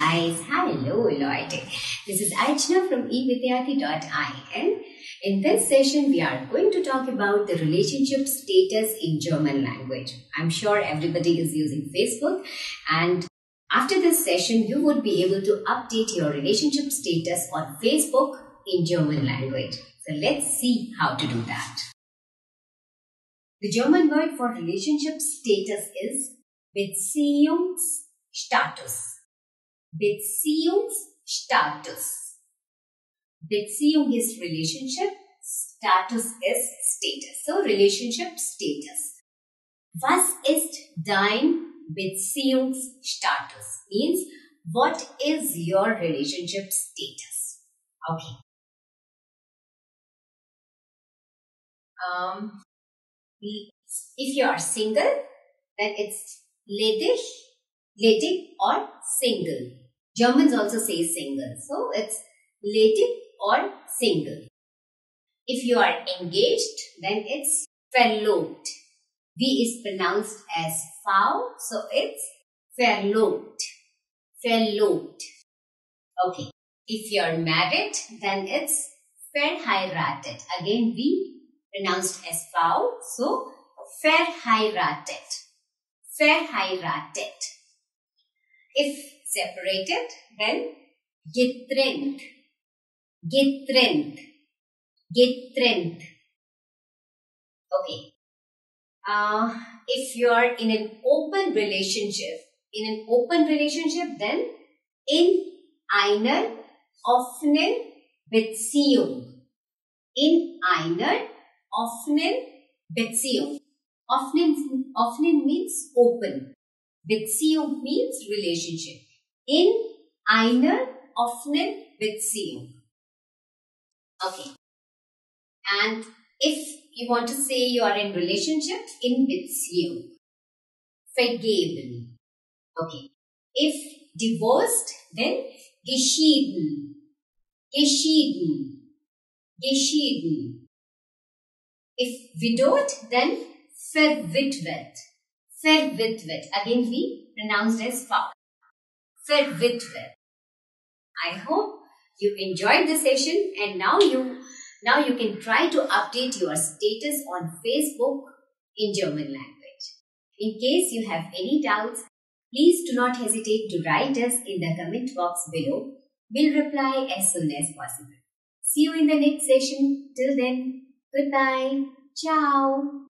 Guys, hello Leute. This is Archana from evidyarthi.in. In this session, we are going to talk about the relationship status in German language. I'm sure everybody is using Facebook and after this session, you would be able to update your relationship status on Facebook in German language. So let's see how to do that. The German word for relationship status is Beziehungsstatus. Beziehungsstatus. Beziehung is relationship, status is status. So relationship status. Was ist dein Beziehungsstatus? Means what is your relationship status? Okay. Um, if you are single, then it's ledig, ledig or single. Germans also say single. So it's ledig or single. If you are engaged, then it's verlobt. V is pronounced as V, so it's verlobt. Verlobt. Okay. If you are married, then it's verheiratet. Again, V pronounced as V, so verheiratet. Verheiratet. If separated, then getrennt. Getrennt. Getrennt. Okay. Uh, if you are in an open relationship, in an open relationship, then in einer offenen Beziehung. In einer offenen Beziehung. Offenen, offenen means open. Beziehung means relationship. In einer offenen Beziehung. Okay. And if you want to say you are in relationship, in Beziehung. Vergeben. Okay. If divorced, then geschieden. Geschieden. Geschieden. If widowed, then verwitwet. Verwitwet. Again, we pronounced as fa. Verwitwet. I hope you enjoyed the session and now you now you can try to update your status on Facebook in German language. In case you have any doubts, please do not hesitate to write us in the comment box below. We'll reply as soon as possible. See you in the next session. Till then, goodbye. Ciao.